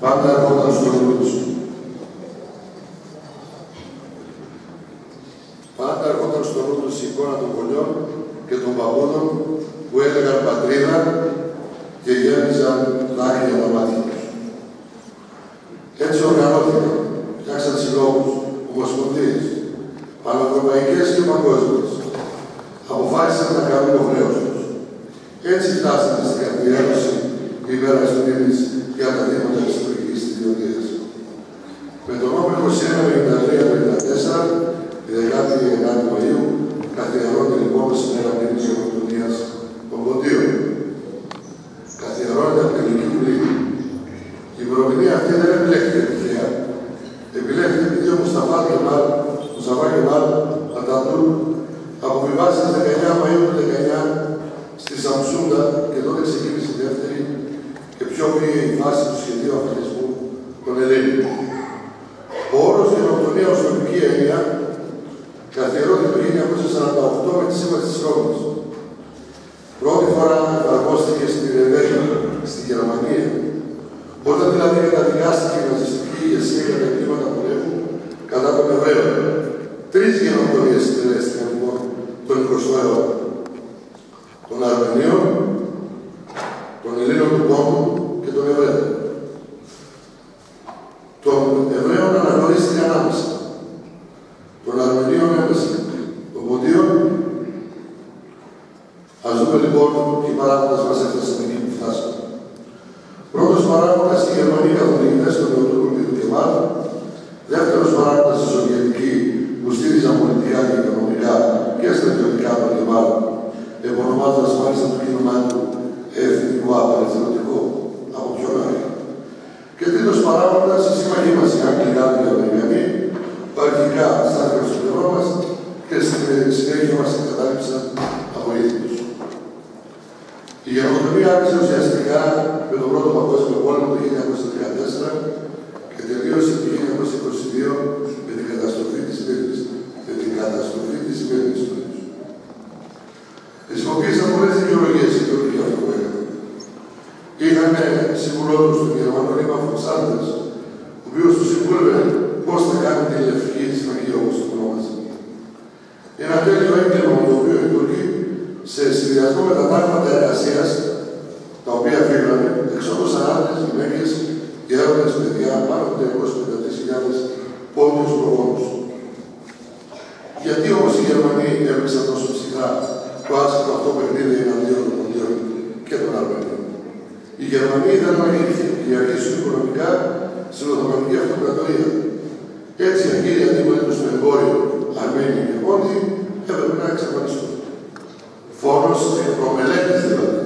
Πάντα έρχονταν στο νου τους. Πάντα έρχονταν στο νου τους η εικόνα των γονιών και των παππούδων που έλεγαν πατρίδα και γέμιζαν δάκρυα τα μάτια τους. Έτσι οργανώθηκαν, φτιάξαν συλλόγους, ομοσπονδίες, πανευρωπαϊκές και παγκόσμιες. Αποφάσισαν να κάνουν το χρέος τους. Έτσι φτάσαμε στην καθιέρωση ημέρα μνήμης για τα θύματα της τουρκικής ιδιωτίας. Με τον νόμο 21-93-54, τη 19η Μαΐου, καθιερώνεται λοιπόν σήμερα μνήμης της Ομοσπονδίας των Ποντίων. Καθιερώνεται από την Ελληνική Βουλή. Η ημερομηνία αυτή δεν επιλέχθηκε τυχαία. Επιλέχθηκε επειδή ο Μουσταφά Κεμάλ, Μουσταφά Κεμάλ Ατατούρ, αποβιβάζει στις 19 Μαΐου του 19 στη Σαμσούντα και τότε ξεκίνησε η δεύτερη και πιο βίαιη φάση του σχεδίου αφανισμού των Ελλήνων. Ο όρος γενοκτονία ως νομική έννοια καθιερώθηκε το 1948 με τη σύμβαση της Ρώμης. Πρώτη φορά εφαρμόστηκε στην Ρεβέλη, στη Γερμανία, όταν δηλαδή καταδικάστηκε η ναζιστική ηγεσία για τα εγκλήματα πολέμου κατά των Εβραίων. Τρει γενοκτονίε συντελέστηκαν λοιπόν τον 20ο αιώνα. Των Αρμενίων, των Ελλήνων του Πόντου και των Εβραίων. Των Εβραίων αναγνωρίστηκε ανάμεσα. Των Αρμενίων έμεσα. Των Ποντίων. Α δούμε λοιπόν τι παράγοντε μα έφτασαν εκεί που φτάσαμε. Πρώτο παράγοντα η Γερμανία καθοδηγητέ των Νεοτούρκων και του Κεμάλ. Δεύτερο παράγοντα η Σοβιετική που στήριζαν πολιτικά και οικονομικά και στρατιωτικά τον Κεμάλ, επωνομάζοντα μάλιστα το κίνημά του εθνικό απελευθερωτικό από πιο νωρί. Και τρίτο παράγοντα η σύμμαχοί μα οι Άγγλοι, οι Γάλλοι και οι Αμερικανοί, που αρχικά στάθηκαν στο πλευρό μα και στην συνέχεια μα εγκατάλειψαν αβοήθητου. Η γενοκτονία άρχισε ουσιαστικά με τον Πρώτο Παγκόσμιο Πόλεμο το 1914 και τελείωσε το 1922 με την καταστροφή της Μύρνης. Με την καταστροφή της Μύρνης του. Χρησιμοποίησαν πολλές δικαιολογίες οι Τούρκοι για αυτό που έκαναν. Είχαν σύμβουλό τους τον Γερμανό Ρήμα Φωνσάντες, ο οποίος τους συμβούλευε πώς θα κάνουν τη λευκή σφαγή όπως το ονόμαζε. Ένα τέλειο έγκλημα με το οποίο οι Τούρκοι σε συνδυασμό με τα τάγματα εργασίας, πάνω από 253.000 πόντιου προγόνους. Γιατί όμως οι Γερμανοί έπαιξαν τόσο ψυχρά το άσχημο αυτό παιχνίδι εναντίον των Ποντίων και των Αρμένων. Οι Γερμανοί ήθελαν να κυριαρχήσουν οικονομικά στην Οθωμανική Αυτοκρατορία. Έτσι, οι κύριοι αντίπαλοι τους στο εμπόριο, Αρμένοι και Πόντιοι, έπρεπε να εξαφανιστούν. Φόνος εκ προμελέτης δηλαδή.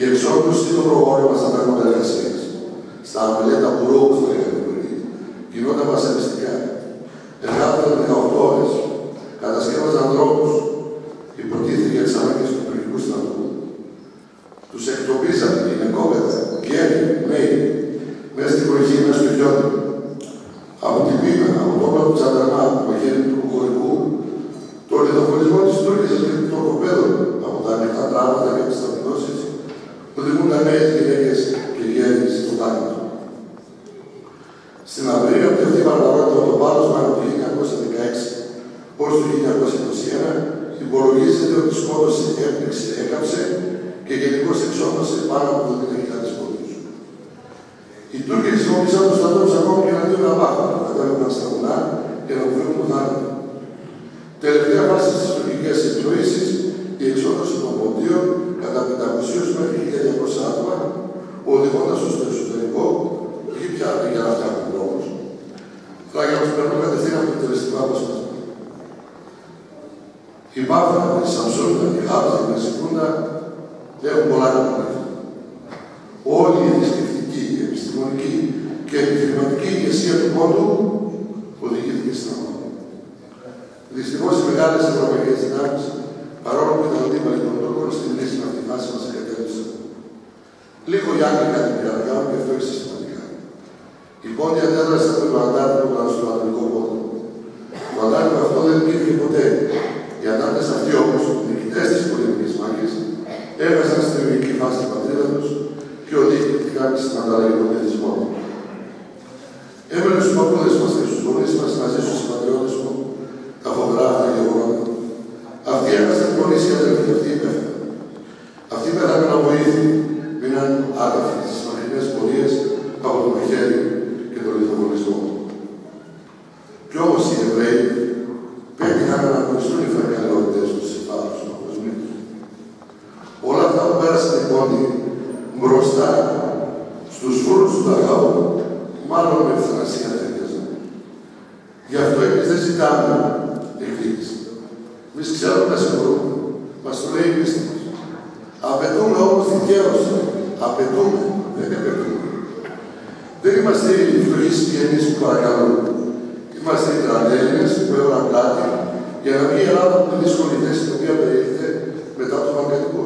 Η εξόντωση των προγόνων μας στα πράγματα εργασίας. Στα αμελέτα μπουρό, όπως το λέγαμε πριν, γινόταν βασανιστικά. Εργάζονταν 18 ώρες. Κατασκεύαζαν δρόμους. Υποτίθεται για τις ανάγκες του τουρκικού στρατού. Τους εκτοπίζαν γυναικόπαιδα, γέροι, νέοι, μέσα στην βροχή, μέσα στο χιόνι. Από την πείνα, από το όνομα του Τσαντραμά, το μαχαίρι του χωρικού, το λιδοφορισμό της Τούρκης και των κοπέδων τα νέες γυναίκες και γέροι στο θάνατο. Στην απερίγραπτη αυτή βαρβαρότητα το πάλωσμα από το 1916 ως το 1921 υπολογίζεται ότι σκότωσε, έπνιξε, έκαψε και γενικώ εξόδωσε πάνω από 12.000 πόντους. Οι Τούρκοι χρησιμοποίησαν τους στρατούς ακόμα και να δίνουν απάχα, να κατέβαιναν στα βουνά και να βρουν τον θάνατο. Τελευταία φάση της τουρκικές επινοήσεις, η εξόδωση των ποντίων κατά 500 μέχρι 1200 άτομα, οδηγώντας στο εσωτερικό, όχι πια για να φτιάχνουν δρόμους, αλλά για να τους περνούν κατευθείαν από το τελεστικό απόσπασμα. Η Πάφα, η Σαμσούνα, η Χάπζα, η Μεσικούντα έχουν πολλά να και η επιχειρηματική ηγεσία του πόντου οδηγήθηκε στην αγώνα. Δυστυχώς οι μεγάλες ευρωπαϊκές δυνάμεις, παρόλο που ήταν αντίπαλοι των Τούρκων, στην λύση αυτή τη φάση μας εγκατέλειψαν. Λίγο Γιάννη κάτι πειραγιά, και αυτό είναι συστηματικά. Η πόντη αντέδρασε από το αντάρτημα στο Ανατολικό Πόντο. Το αντάρτημα αυτό δεν υπήρχε ποτέ. Οι αντάρτες αυτοί όμως, νικητές της πολιτικής μάχης, έβγαζαν στην ελληνική φάση τη πατρίδα τους και οδηγήθηκαν στην ανταλλαγή των πληθυσμών. Έμενε στου παππούδες μας και στου γονείς μας να ζήσουν στους πατριώτες μου τα φοβερά αυτά γεγονότα. Αυτοί έχασαν πολύ αδελφοί, αυτοί υπέφεραν. Αυτοί πέθαναν βοήθη, μείναν άταφοι στις μακρινέ πορείες από το μαχαίρι και τον λιθοβολισμό. Κι όμως οι Εβραίοι πέτυχαν να αναγνωριστούν οι φρακαλαιότητε τους σε βάρο του παγκοσμίου. Όλα αυτά που πέρασαν οι πόνοι μπροστά στους φούρου του Δαχάου, μάλλον με ευθανασία τέριαζαν. Γι' αυτό εμείς δεν ζητάμε εκδίκηση. Εμείς ξέρουμε να συγχωρούμε. Μας το λέει η πίστη μας. Απαιτούμε όμως δικαίωση. Απαιτούμε, δεν επαιτούμε. Δεν είμαστε οι φτωχοί συγγενεί που παρακαλούν. Είμαστε οι τραντέλνε που έβαλαν κάτι για να βγει η Ελλάδα από τη δύσκολη θέση την οποία περιέχεται μετά του Βαλκανικού.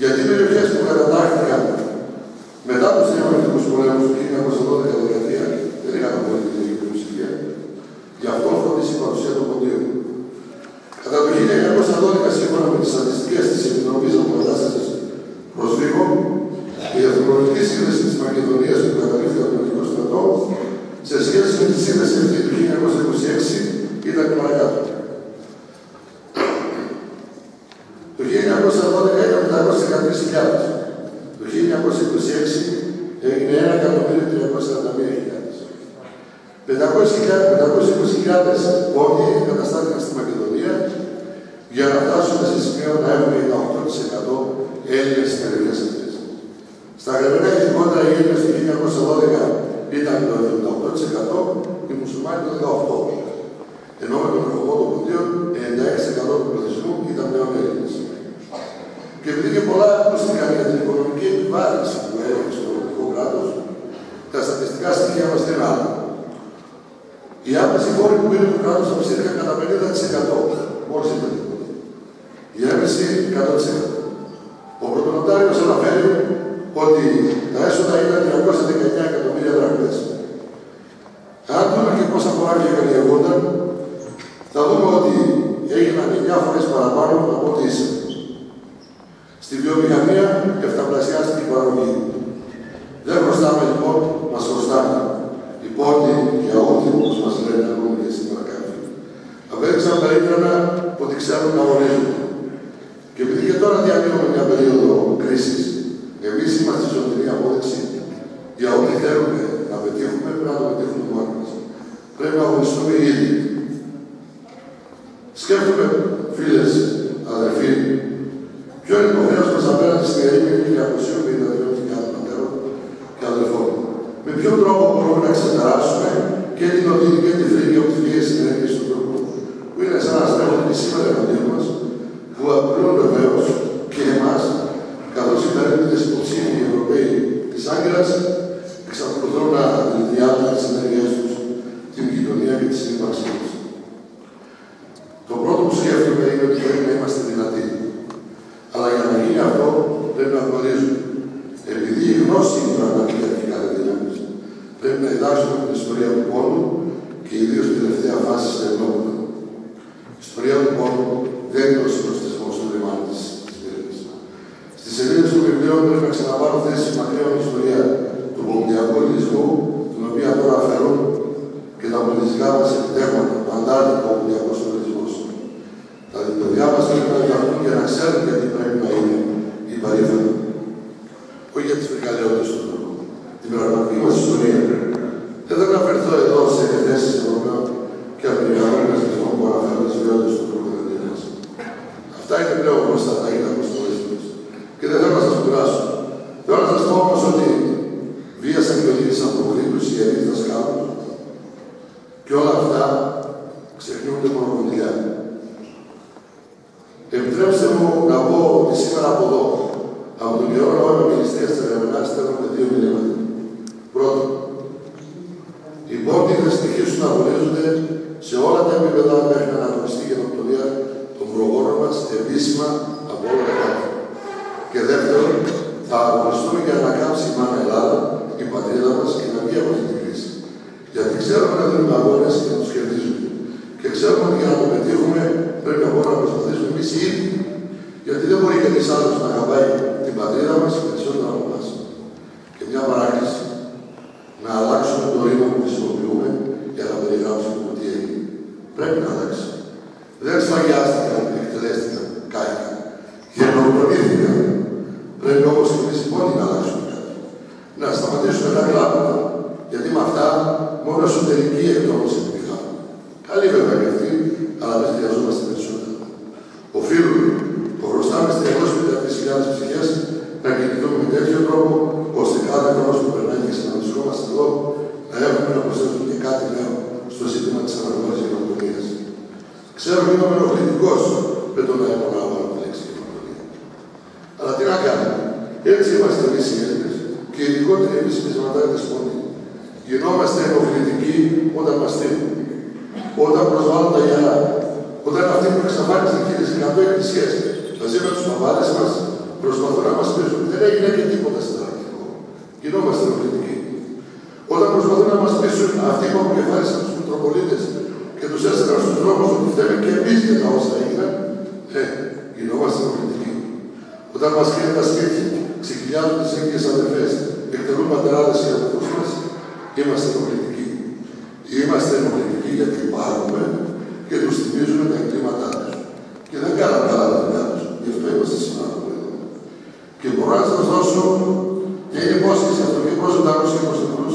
Γιατί οι περιοχές που κατατάχθηκαν μετά του διαμαρτυρικού πολέμου του 1912-13 δεν είχαν απολύτω την πλειοψηφία. Γι' αυτό φροντίσει η παρουσία των ποντίων. Κατά το 1912, σύμφωνα με τι στατιστικέ τη Επιτροπή Αποκατάσταση Προσφύγων, η εθνολογική σύνδεση τη Μακεδονία που καταλήφθη από τον Ελληνικό στρατό σε σχέση με τη σύνδεση αυτή του 1926 ήταν παρακάτω. Το 1912 ήταν 513.000. Το 1926 έγινε 1.341.000. 520.000 πόνοι εγκαταστάθηκαν στη Μακεδονία για να φτάσουμε σε σημείο να έχουμε 8% Έλληνες στις περιοχές αυτές. Στα γραμμένα ειδικότερα οι Έλληνες του 1912 ήταν το 78%, οι μουσουλμάνοι το 18%. Ενώ με τον ερχομό των ποντίων, 96% του πληθυσμού ήταν πλέον Έλληνες. Και επειδή και πολλά ακούστηκαν για την οικονομική επιβάρυνση που έχει στο ελληνικό κράτος, τα στατιστικά στοιχεία μας δεν άλλα. Οι άμεση φόροι που πήρε το κράτος αυξήθηκαν κατά 50%. Μόλις ήταν. Η έμεση 100%. Ο πρωτονοτάριος αναφέρει ότι τα έσοδα ήταν 319 εκατομμύρια δραχμέ. Αν δούμε και πόσα χωράκια καλλιεργούνταν, θα δούμε ότι έγιναν 9 φορέ παραπάνω από ό,τι ήσαν. Στη βιομηχανία εφταπλασιάστηκε η παραγωγή. Δεν χρωστάμε λοιπόν, μας χρωστάνε. Οι πόνοι για ό,τι όπως μας λένε να δούμε και σήμερα κάτι. Απέδειξαν περίτρανα ότι ξέρουν να ορίζουν. Και επειδή και τώρα διανύουμε μια περίοδο κρίσης, εμείς είμαστε ζωντανή απόδειξη για ό,τι θέλουμε να πετύχουμε, πρέπει να το πετύχουμε μόνοι μας. Πρέπει να αγωνιστούμε ήδη. Σκέφτομαι, φίλες, αδερφοί, Ποιο είναι το χρέος μας απέναντι στην ερήμη 1952 πατέρων και αδελφών. Με ποιον τρόπο μπορούμε να ξεπεράσουμε και την οδύνη και τη φρίκη από τι βίαιε Εξετάζουμε την ιστορία του πόνου και ιδίως την τελευταία φάση στην Ευρώπη. Η ιστορία του πόνου δεν είναι ο συμπροστισμό του λιμάνι της Ευρώπη. Στι σελίδε του βιβλίου πρέπει να ξαναπάρω θέση μακριά μακραίων ιστορία του κομμουνιακού την οποία τώρα αφαιρούν και τα πολιτιστικά μας επιτέχματα, παντάρει ο κομμουνιακό πολιτισμό. Τα διπλωδιά μας πρέπει να διδαχθούν και να ξέρουν γιατί πρέπει να είναι η παρήφανη. Όχι για τι φρικαλαιότητε του. Την πραγματική μας ιστορία πρέπει δεν θα αναφερθώ εδώ σε εκθέσεις Ευρωπαίων και Αμερικανών εργαστικών που αναφέρουν τις βιότητε του τρόπου μα. Αυτά είναι πλέον μπροστά, τα είναι αποστολέ μα. Και δεν θέλω να σα κουράσω. Θέλω να σα πω όμω ότι βίασαν και οδήγησαν από κρύπου οι ιερεί δασκάλου και όλα αυτά ξεχνιούνται μόνο κοντιλιά. Επιτρέψτε μου να πω ότι σήμερα από εδώ, από τον καιρό να είμαι μιλιστία τη Ερευνά, στέλνουμε δύο μηνύματα. Πρώτον, οι πόρτοι θα συνεχίσουν να αγωνίζονται σε όλα τα επίπεδα μέχρι να αναγνωριστεί η γενοκτονία των προγόνων μας επίσημα από όλα τα κράτη. Και δεύτερον, θα αγωνιστούμε για να κάψει η μάνα Ελλάδα, η πατρίδα μας και να βγει από αυτή την κρίση. Γιατί ξέρουμε να δίνουμε αγώνες και να τους κερδίζουμε. Και ξέρουμε ότι για να το πετύχουμε πρέπει από να προσπαθήσουμε εμείς οι ίδιοι. Γιατί δεν μπορεί κανείς άλλος να αγαπάει την πατρίδα μας περισσότερο από εμάς. Και μια παράκληση. Να αλλάξουμε το ρήμα που χρησιμοποιούμε για να περιγράψουμε το τι έγινε. Πρέπει να αλλάξει. Δεν σφαγιάστηκαν, εκτελέστηκαν, κάηκαν. Γενοκτονήθηκαν. Πρέπει όμω και εμείς οι μόνοι να αλλάξουμε κάτι. Να σταματήσουμε τα κλάματα. Γιατί με αυτά μόνο εσωτερική εκτόνωση επιτυχάνουν. Καλή βέβαια και αυτή, αλλά δεν χρειαζόμαστε περισσότερο. Οφείλουμε που χρωστάμε στι 250.000 ψυχές να κινηθούμε με τέτοιο τρόπο, ώστε κάθε χρόνος που περνάει και συναντησόμαστε εδώ, να έχουμε να προσθέσουμε και κάτι νέο στο ζήτημα της αναγνώριση γενοκτονία. Ξέρω ότι είμαι ενοχλητικό με το να επαναλαμβάνω τη λέξη γενοκτονία. Αλλά τι να κάνουμε. Έτσι είμαστε εμείς οι Έλληνες και ειδικότερα εμείς οι μεσηματάριδε πόνοι. Γινόμαστε ενοχλητικοί όταν μας στείλουν. Όταν προσβάλλουν τα γυαλά. Όταν αυτοί που εξαφάνισαν χίλιε εκατό εκκλησίες μαζί με τους παπάδες μας προσπαθούν να μας πείσουν. Δεν έγινε και τίποτα συνταρακτικό. Γινόμαστε ενοχλητικοί. Όταν προσπαθούν να μας πείσουν αυτοί που αποκεφάλισαν τους Μητροπολίτες και τους έστειλαν στους δρόμους ότι φταίμε και εμείς για τα όσα έγιναν, ε, γινόμαστε ενοχλητικοί. Όταν μας κλείνουν τα σπίτια, ξεκινιάζουν τις ίδιες αδερφές, εκτελούν πατεράδες οι αδερφούς μας, είμαστε ενοχλητικοί. Είμαστε ενοχλητικοί γιατί υπάρχουμε και του θυμίζουμε τα εγκλήματά του. Και δεν κάναμε καλά τα δουλειά του. Γι' αυτό είμαστε σήμερα εδώ. Και μπορώ να σα δώσω μια υπόσχεση αυτό και προ ζωντανού και προ νεκρού.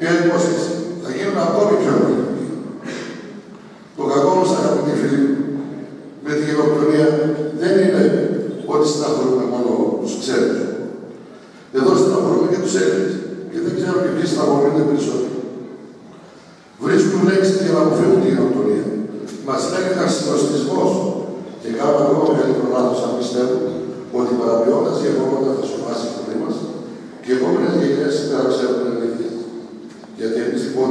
Μια υπόσχεση. Θα γίνουν ακόμη πιο ενοχλητικοί. Το κακό μα, αγαπητοί φίλοι, με τη γενοκτονία δεν είναι ότι συναχωρούμε μόνο τους ξένου. Εδώ συναχωρούμε και τους Έλληνες. Και δεν ξέρω και ποιοι συναχωρούνται περισσότερο. Βρίσκουν λέξει για να αποφύγουν τη γενοκτονία. Μας λέγεται ασυνοστισμό. Και κάνουμε ακόμα μεγαλύτερο λάθο αν πιστεύουν ότι παραποιώντας γεγονότα θα σοβάσει η φωνή μας και οι επόμενες γενιές δεν θα ξέρουν την αλήθεια. Γιατί εμείς λοιπόν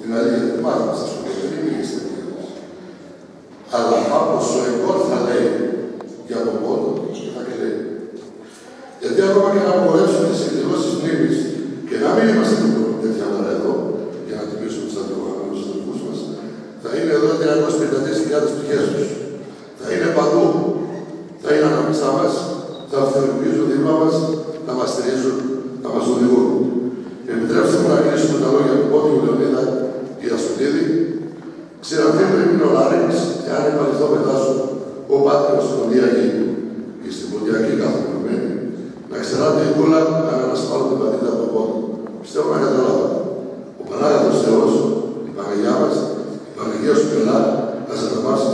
την αλήθεια δεν μάθαμε στα σχολεία, δεν είναι στην αλήθεια. Αλλά από εγώ θα λέει για τον πόνο θα κλαίει. Γιατί ακόμα και να απογορεύσουν τις εκδηλώσεις μνήμη και να μην είμαστε τέτοια ώρα εδώ, για να τιμήσουμε τους αντιογραμμένου αδελφού μας, θα είναι εδώ 353.000 πτυχές τους. Θα είναι παντού. Θα είναι ανάμεσά μας, θα αυθεντικοποιήσουν δίπλα μας, θα μας στηρίζουν, θα μας οδηγούν. Επιτρέψτε μου να κλείσω με τα λόγια του πόντιου Λεωνίδα Ιασουνίδη. Ξεραφεί πρέπει ο Λάρεξ, εάν επαληθώ μετά σου, ο πάτρος στον Διακή και στην Ποντιακή καθολουμένη, να ξεράτε η κούλα να ανασπάλω την πατήτα από τον πόνο. Πιστεύω να καταλάβω. Ο Πανάγαθος Θεός, η Παναγιά μας, η Παναγία σου πελά, να σε αναμάσει